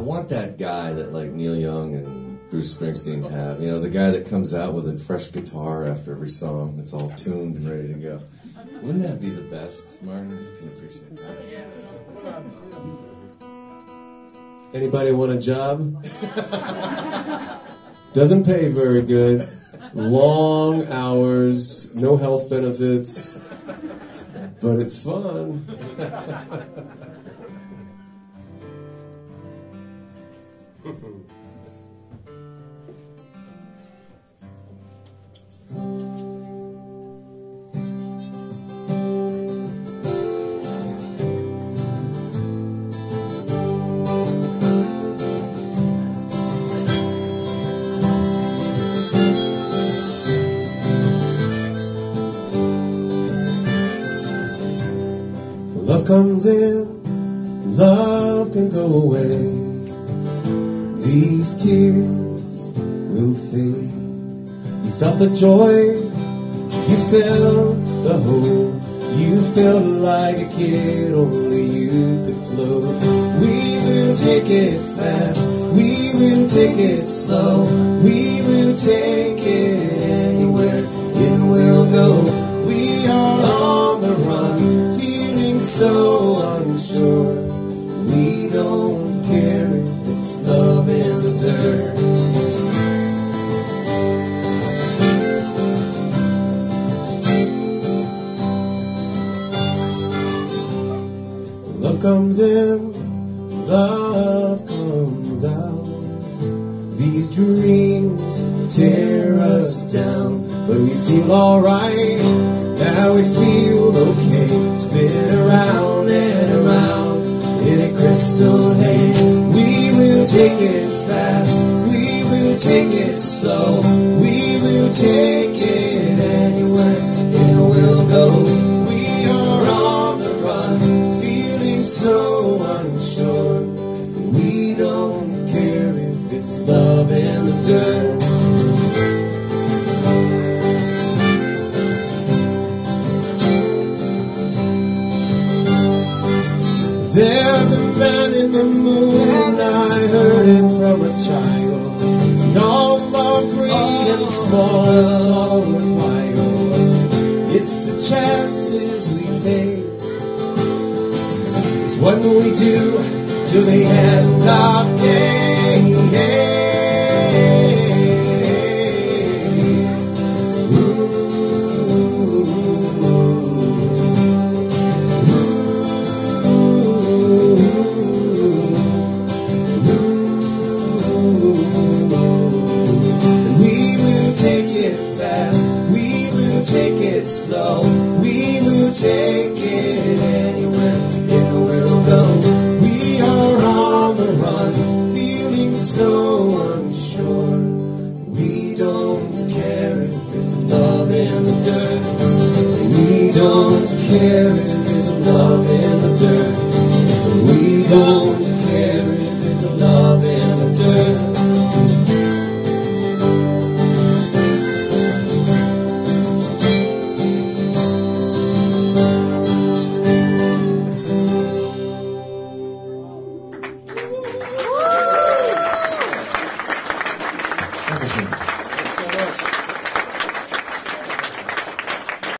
I want that guy that like Neil Young and Bruce Springsteen have. You know, the guy that comes out with a fresh guitar after every song. It's all tuned and ready to go. Wouldn't that be the best, Martin? You can appreciate that. Anybody want a job? Doesn't pay very good. Long hours, no health benefits, but it's fun. comes in, love can go away. These tears will fade. You felt the joy, you felt the hope. You felt like a kid, only you could float. We will take it fast, we will take it slow. We so unsure. We don't care if it's love in the dirt. Love comes in, love comes out. These dreams tear us down, but we feel alright. Now we feel okay. Spin around and around in a crystal haze. We will take it fast, we will take it slow. We will take it anywhere it will go. We are on the run, feeling so unsure. We don't care if it's love in the dirt. There's a man in the moon, I heard it from a child. All love great and small, it's all worthwhile. It's the chances we take. It's what we do till the end of day. It slow, we will take it anywhere it will go. We are on the run, feeling so unsure. We don't care if it's love in the dirt. We don't care if it's love in the dirt. We don't